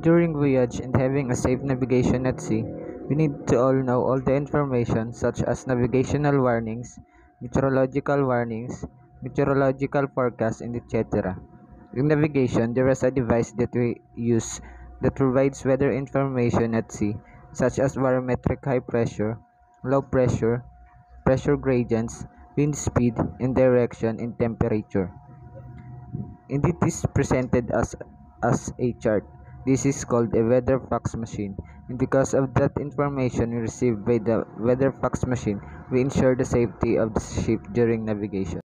During voyage and having a safe navigation at sea, we need to all know all the information such as navigational warnings, meteorological warnings, meteorological forecasts, and etc. In navigation, there is a device that we use that provides weather information at sea, such as barometric high pressure, low pressure, pressure gradients, wind speed, and direction and temperature. And it is presented as, as a chart. This is called a weather fax machine. And because of that information received by the weather fax machine, we ensure the safety of the ship during navigation.